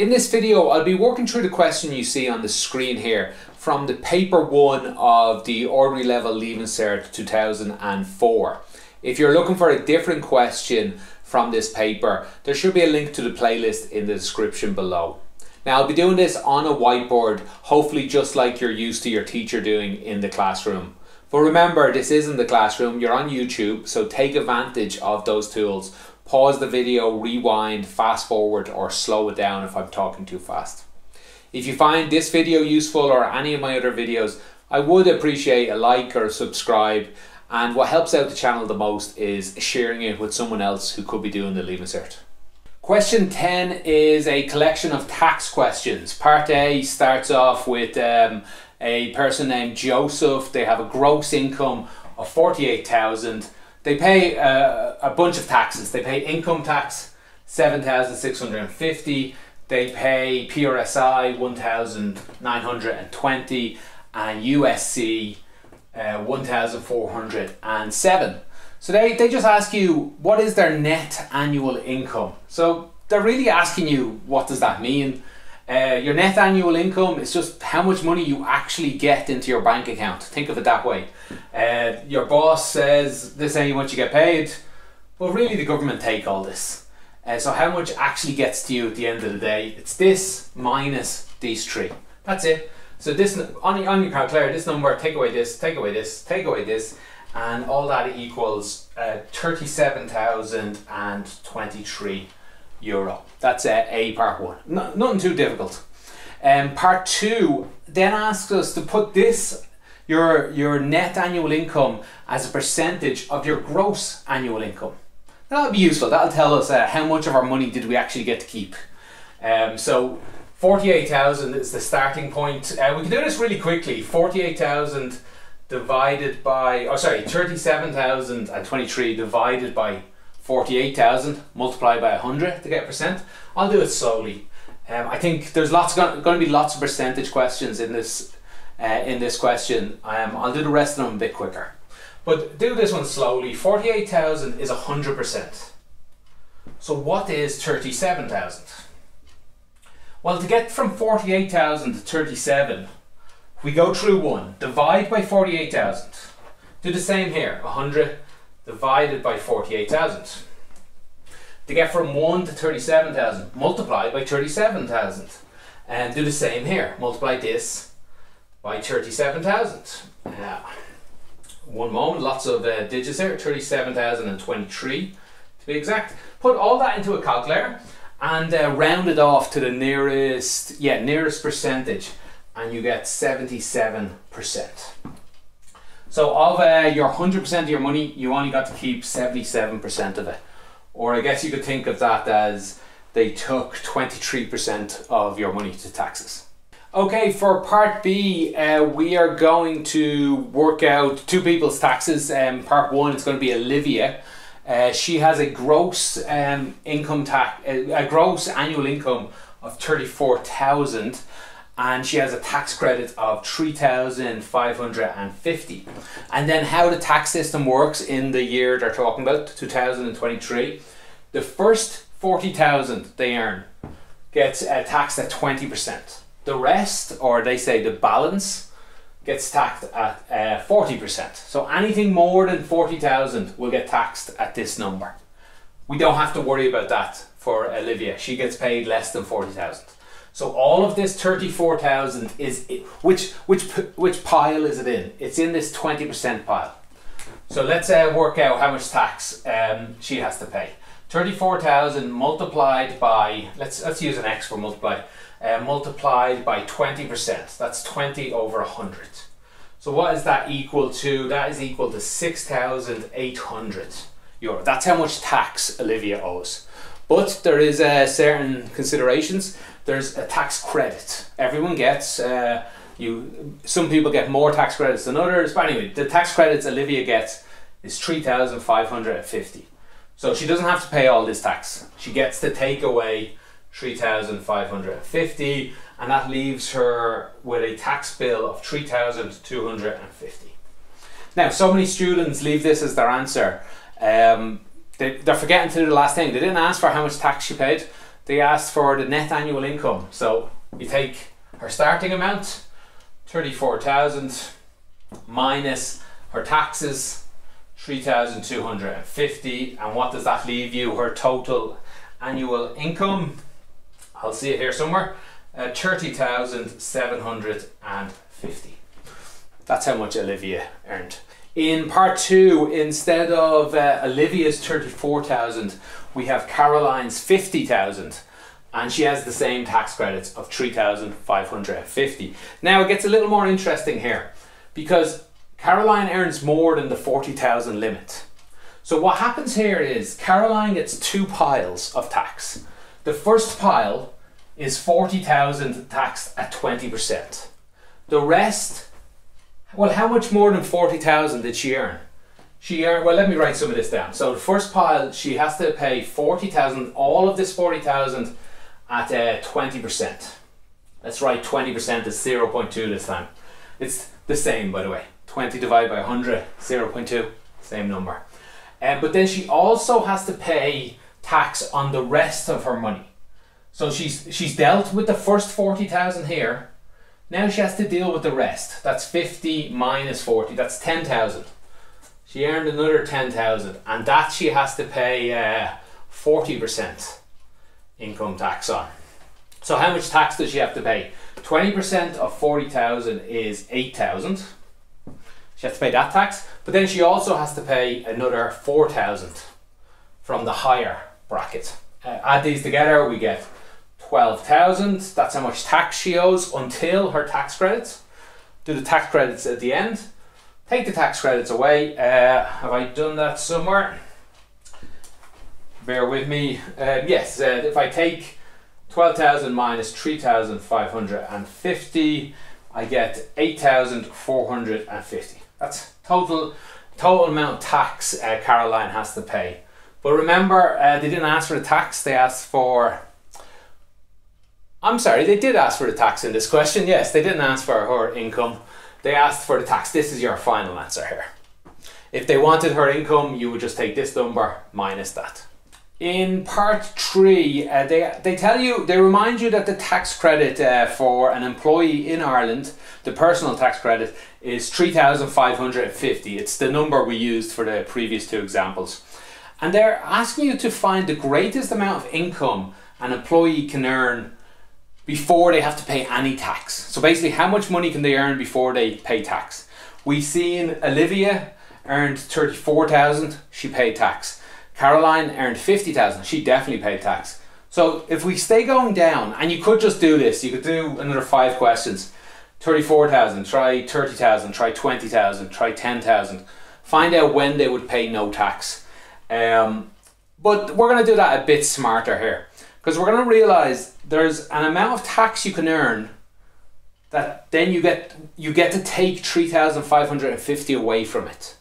In this video, I'll be working through the question you see on the screen here from the paper one of the ordinary level Leaving Cert 2004. If you're looking for a different question from this paper, there should be a link to the playlist in the description below. Now I'll be doing this on a whiteboard, hopefully just like you're used to your teacher doing in the classroom. But remember, this isn't the classroom, you're on YouTube, so take advantage of those tools pause the video, rewind, fast forward, or slow it down if I'm talking too fast. If you find this video useful or any of my other videos, I would appreciate a like or a subscribe. And what helps out the channel the most is sharing it with someone else who could be doing the Leaving. Question 10 is a collection of tax questions. Part A starts off with um, a person named Joseph. They have a gross income of 48,000 they pay uh, a bunch of taxes. They pay income tax, 7,650. They pay PRSI, 1,920. And USC, uh, 1,407. So they, they just ask you, what is their net annual income? So they're really asking you, what does that mean? Uh, your net annual income is just how much money you actually get into your bank account. Think of it that way. Uh, your boss says this ain't what you get paid, but really the government take all this. Uh, so how much actually gets to you at the end of the day? It's this minus these three. That's it. So this on, on your calculator, this number, take away this, take away this, take away this, and all that equals uh, 37,023 euro. That's uh, A part one. No, nothing too difficult. Um, part two then asks us to put this your your net annual income as a percentage of your gross annual income. That'll be useful. That'll tell us uh, how much of our money did we actually get to keep. Um, so 48,000 is the starting point. Uh, we can do this really quickly. 48,000 divided by, oh sorry, 37,023 divided by 48,000 multiplied by 100 to get percent. I'll do it slowly. Um, I think there's lots going to be lots of percentage questions in this uh, in this question. Um, I'll do the rest of them a bit quicker. But do this one slowly. 48,000 is 100%. So what is 37,000? Well, to get from 48,000 to 37, we go through one, divide by 48,000. Do the same here, 100 divided by 48,000. To get from 1 to 37,000, multiply by 37,000. And do the same here, multiply this by 37,000. Now, one moment, lots of uh, digits here, 37,023 to be exact. Put all that into a calculator and uh, round it off to the nearest, yeah, nearest percentage and you get 77%. So of uh, your 100% of your money, you only got to keep 77% of it. Or I guess you could think of that as they took 23% of your money to taxes. Okay, for part B, uh, we are going to work out two people's taxes. Um, part one is going to be Olivia. Uh, she has a gross um, income tax, a gross annual income of 34,000 and she has a tax credit of 3550 and then how the tax system works in the year they're talking about 2023 the first 40,000 they earn gets uh, taxed at 20% the rest or they say the balance gets taxed at uh, 40% so anything more than 40,000 will get taxed at this number. We don't have to worry about that for Olivia. She gets paid less than 40,000 so all of this 34,000 is which which which pile is it in? It's in this 20% pile. So let's uh, work out how much tax um, she has to pay. 34,000 multiplied by let's let's use an x for multiply. Uh, multiplied by 20%. That's 20 over 100. So what is that equal to? That is equal to 6,800 euro. That's how much tax Olivia owes. But there is uh, certain considerations there's a tax credit. Everyone gets. Uh, you some people get more tax credits than others, but anyway, the tax credits Olivia gets is three thousand five hundred and fifty. So she doesn't have to pay all this tax. She gets to take away three thousand five hundred and fifty, and that leaves her with a tax bill of three thousand two hundred and fifty. Now, so many students leave this as their answer. Um, they, they're forgetting to do the last thing. They didn't ask for how much tax she paid they asked for the net annual income. So you take her starting amount, 34,000, minus her taxes, 3,250. And what does that leave you? Her total annual income, I'll see it here somewhere, uh, 30,750. That's how much Olivia earned. In part two, instead of uh, Olivia's 34,000, we have Caroline's 50,000 and she has the same tax credits of 3,550. Now it gets a little more interesting here because Caroline earns more than the 40,000 limit. So what happens here is Caroline gets two piles of tax. The first pile is 40,000 taxed at 20%. The rest, well, how much more than 40,000 did she earn? She earned, well, let me write some of this down. So the first pile, she has to pay 40,000, all of this 40,000 at uh, 20%. Let's write 20% is 0.2 this time. It's the same, by the way. 20 divided by 100, 0.2, same number. Um, but then she also has to pay tax on the rest of her money. So she's she's dealt with the first 40,000 here. Now she has to deal with the rest. That's 50 minus 40, that's 10,000. She earned another 10,000 and that she has to pay uh, 40% income tax on. So how much tax does she have to pay? 20% of 40,000 is 8,000. She has to pay that tax, but then she also has to pay another 4,000 from the higher bracket. Uh, add these together, we get 12,000. That's how much tax she owes until her tax credits. Do the tax credits at the end. Take the tax credits away. Uh, have I done that somewhere? Bear with me. Uh, yes, uh, if I take 12,000 minus 3,550, I get 8,450. That's total total amount tax uh, Caroline has to pay. But remember, uh, they didn't ask for the tax, they asked for I'm sorry, they did ask for the tax in this question. Yes, they didn't ask for her income. They asked for the tax. This is your final answer here. If they wanted her income, you would just take this number minus that. In part three, uh, they, they tell you, they remind you that the tax credit uh, for an employee in Ireland, the personal tax credit, is 3,550. It's the number we used for the previous two examples. And they're asking you to find the greatest amount of income an employee can earn before they have to pay any tax. So basically, how much money can they earn before they pay tax? We've seen Olivia earned 34,000, she paid tax. Caroline earned 50,000, she definitely paid tax. So if we stay going down, and you could just do this, you could do another five questions 34,000, try 30,000, try 20,000, try 10,000. Find out when they would pay no tax. Um, but we're going to do that a bit smarter here because we're going to realize there's an amount of tax you can earn that then you get you get to take 3550 away from it.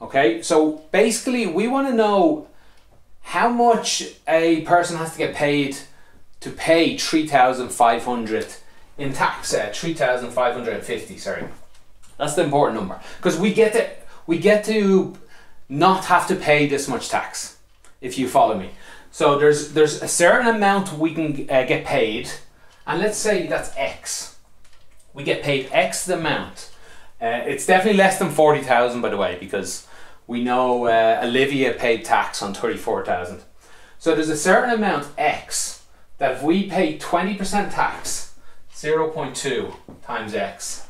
Okay? So basically we want to know how much a person has to get paid to pay 3500 in tax uh, 3550 sorry. That's the important number. Because we get to we get to not have to pay this much tax if you follow me so there's there's a certain amount we can uh, get paid, and let's say that's X. We get paid X the amount. Uh, it's definitely less than forty thousand, by the way, because we know uh, Olivia paid tax on thirty four thousand. So there's a certain amount X that if we pay twenty percent tax, zero point two times X,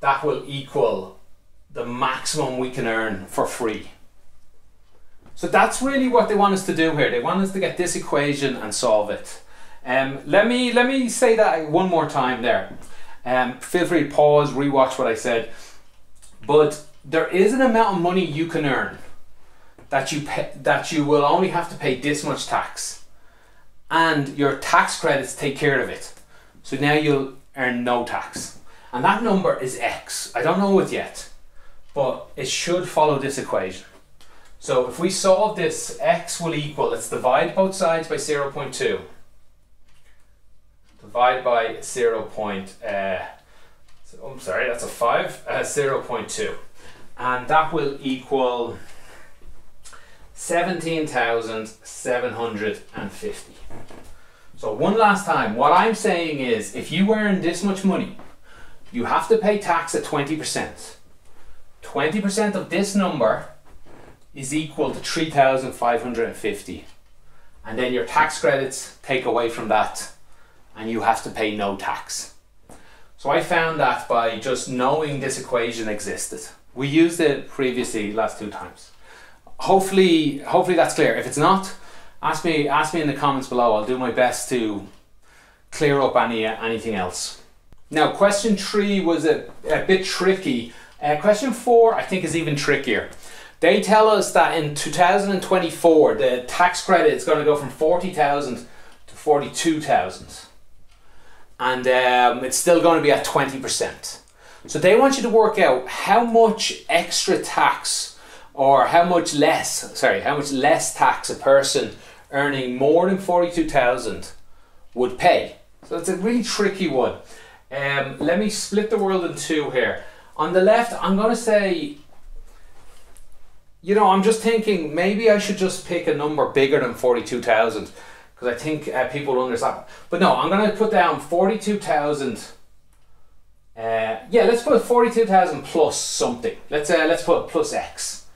that will equal the maximum we can earn for free. So that's really what they want us to do here. They want us to get this equation and solve it. Um, let me let me say that one more time there. Um, feel free to pause, rewatch what I said. But there is an amount of money you can earn that you pay, that you will only have to pay this much tax, and your tax credits take care of it. So now you'll earn no tax, and that number is X. I don't know it yet, but it should follow this equation. So if we solve this, x will equal, let's divide both sides by 0 0.2. Divide by 0. Point, uh, so, I'm sorry, that's a 5, uh, 0 0.2. And that will equal 17,750. So one last time, what I'm saying is if you earn this much money, you have to pay tax at 20%. 20% of this number is equal to 3,550. And then your tax credits take away from that and you have to pay no tax. So I found that by just knowing this equation existed. We used it previously last two times. Hopefully, hopefully that's clear. If it's not, ask me ask me in the comments below. I'll do my best to clear up any anything else. Now, question three was a, a bit tricky. Uh, question four, I think, is even trickier. They tell us that in 2024, the tax credit is going to go from 40,000 to 42,000. And um, it's still going to be at 20%. So they want you to work out how much extra tax or how much less, sorry, how much less tax a person earning more than 42,000 would pay. So it's a really tricky one. Um, let me split the world in two here. On the left, I'm going to say you know, I'm just thinking maybe I should just pick a number bigger than 42,000 because I think uh, people understand. But no, I'm going to put down 42,000. Uh, yeah, let's put 42,000 plus something. Let's uh, let's put plus X.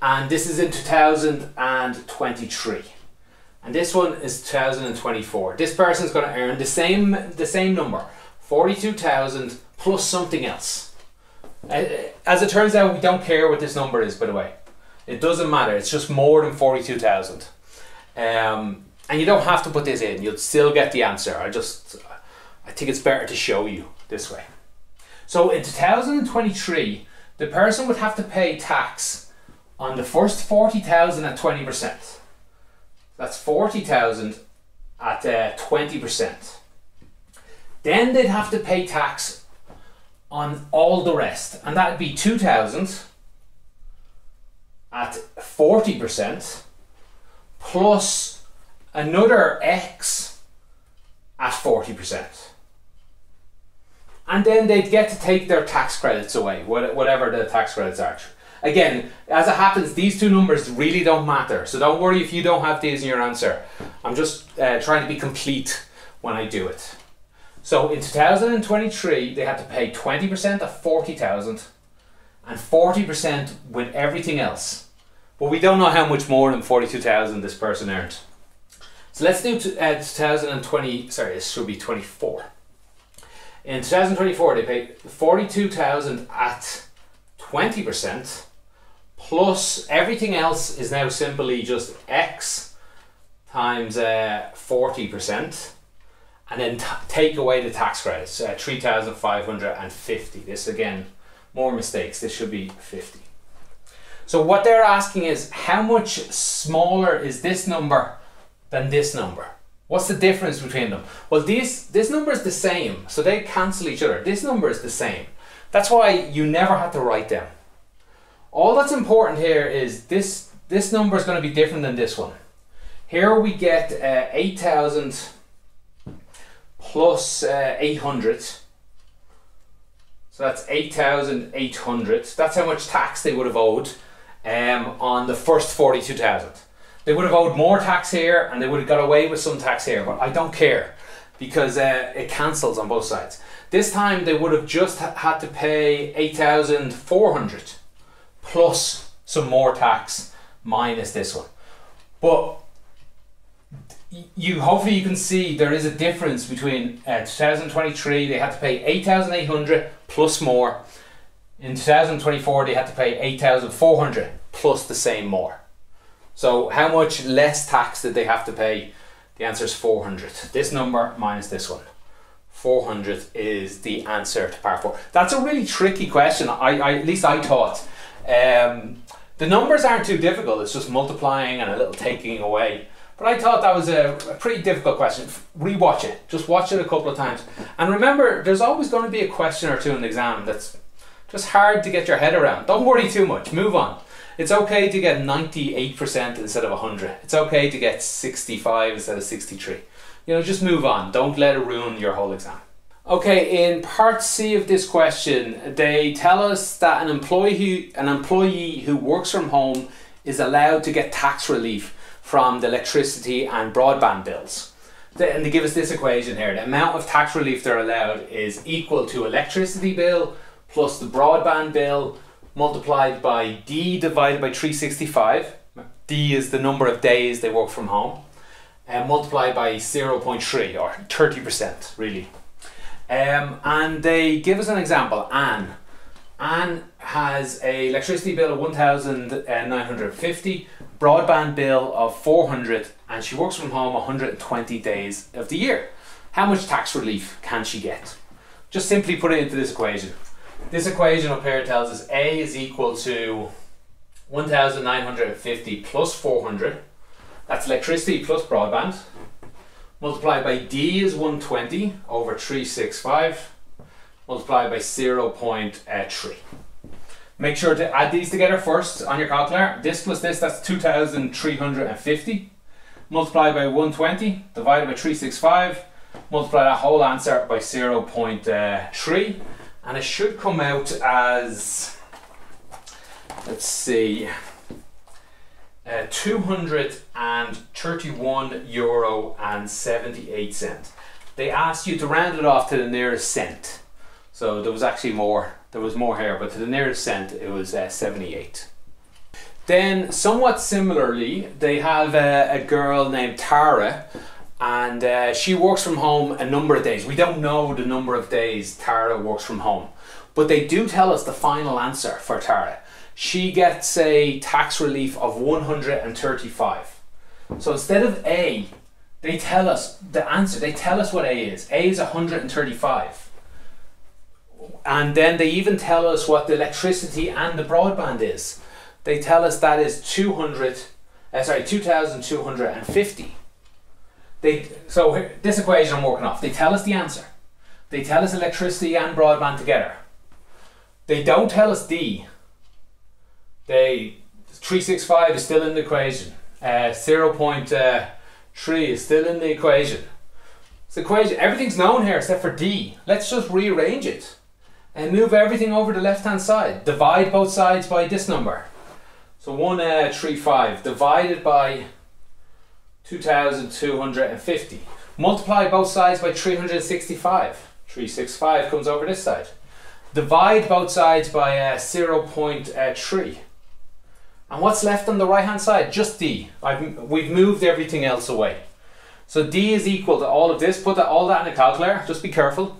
And this is in 2023. And this one is 2024. This person's going to earn the same the same number, 42,000 plus something else. Uh, as it turns out, we don't care what this number is, by the way. It doesn't matter. It's just more than 42,000. Um, and you don't have to put this in. You'll still get the answer. I just, I think it's better to show you this way. So in 2023, the person would have to pay tax on the first 40,000 at 20%. That's 40,000 at uh, 20%. Then they'd have to pay tax on all the rest, and that'd be 2,000 at 40% plus another X at 40%. And then they'd get to take their tax credits away, whatever the tax credits are. Again, as it happens, these two numbers really don't matter. So don't worry if you don't have these in your answer. I'm just uh, trying to be complete when I do it. So in 2023, they had to pay 20% of 40,000 and 40% with everything else. But we don't know how much more than 42,000 this person earned. So let's do uh, 2020, sorry, this should be 24. In 2024, they paid 42,000 at 20%, plus everything else is now simply just X times uh, 40%, and then t- take away the tax credits, uh, 3,550. This again, more mistakes. This should be 50. So what they're asking is how much smaller is this number than this number? What's the difference between them? Well, this this number is the same, so they cancel each other. This number is the same. That's why you never have to write them. All that's important here is this this number is going to be different than this one. Here we get uh, 8,000 plus, uh, 800 so that's 8,800. That's how much tax they would have owed um, on the first 42,000. They would have owed more tax here and they would have got away with some tax here, but I don't care because uh, it cancels on both sides. This time they would have just ha- had to pay 8,400 plus some more tax minus this one. But you hopefully you can see there is a difference between uh, 2023 they had to pay 8,800 plus more. In 2024 they had to pay 8,400 plus the same more. So how much less tax did they have to pay? The answer is 400. This number minus this one. 400 is the answer to part 4. That's a really tricky question. I, I at least I thought. Um, the numbers aren't too difficult. It's just multiplying and a little taking away. But I thought that was a, a, pretty difficult question. Rewatch it. Just watch it a couple of times. And remember, there's always going to be a question or two in the exam that's just hard to get your head around. Don't worry too much. Move on. It's okay to get 98% instead of 100. It's okay to get 65 instead of 63. You know, just move on. Don't let it ruin your whole exam. Okay, in part C of this question, they tell us that an employee an employee who works from home is allowed to get tax relief from the electricity and broadband bills. and they give us this equation here. The amount of tax relief they're allowed is equal to electricity bill plus the broadband bill multiplied by D divided by 365. D is the number of days they work from home. And multiplied by 0.3 or 30% really. Um, and they give us an example, Anne. Anne has a electricity bill of 1,950, broadband bill of 400, and she works from home 120 days of the year. How much tax relief can she get? Just simply put it into this equation. This equation up here tells us A is equal to 1,950 plus 400. That's electricity plus broadband. Multiplied by D is 120 over 365 multiplied by 0.3. Make sure to add these together first on your calculator. This plus this, that's 2,350. Multiply by 120, divided by 365. Multiply that whole answer by 0.3. And it should come out as, let's see, uh, 231 euro and 78 cents. They asked you to round it off to the nearest cent. So there was actually more, there was more here, but to the nearest cent it was uh, 78. Then, somewhat similarly, they have uh, a girl named Tara, and uh, she works from home a number of days. We don't know the number of days Tara works from home, but they do tell us the final answer for Tara. She gets a tax relief of 135. So instead of A, they tell us the answer, they tell us what A is. A is 135 and then they even tell us what the electricity and the broadband is. They tell us that is 200, uh, sorry, 2,250. They, so this equation I'm working off, they tell us the answer. They tell us electricity and broadband together. They don't tell us D. They 365 is still in the equation. Uh, 0.3 uh, is still in the equation. It's the equation. Everything's known here except for D. Let's just rearrange it and move everything over the left hand side. Divide both sides by this number. So 135 uh, divided by 2250. Multiply both sides by 365. 365 comes over this side. Divide both sides by uh, 0.3. And what's left on the right hand side? Just D. I've, we've moved everything else away. So D is equal to all of this. Put that, all that in a calculator. Just be careful.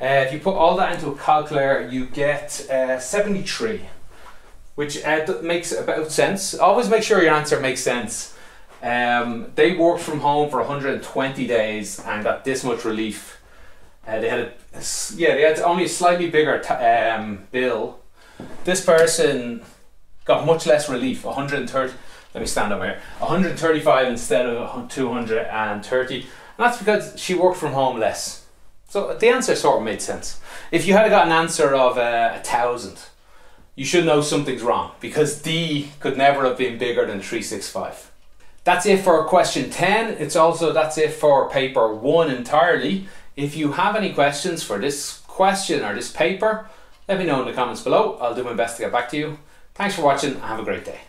Uh, if you put all that into a calculator, you get uh, 73, which uh, makes about sense. Always make sure your answer makes sense. Um, they worked from home for 120 days and got this much relief. Uh, they had a, yeah, they had only a slightly bigger um, bill. This person got much less relief, 130. Let me stand over here. 135 instead of 230. And that's because she worked from home less. So the answer sort of made sense. If you had got an answer of uh, a thousand, you should know something's wrong because D could never have been bigger than 365. That's it for question 10. It's also that's it for paper 1 entirely. If you have any questions for this question or this paper, let me know in the comments below. I'll do my best to get back to you. Thanks for watching have a great day.